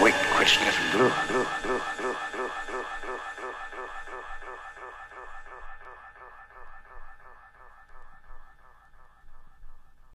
wait, quit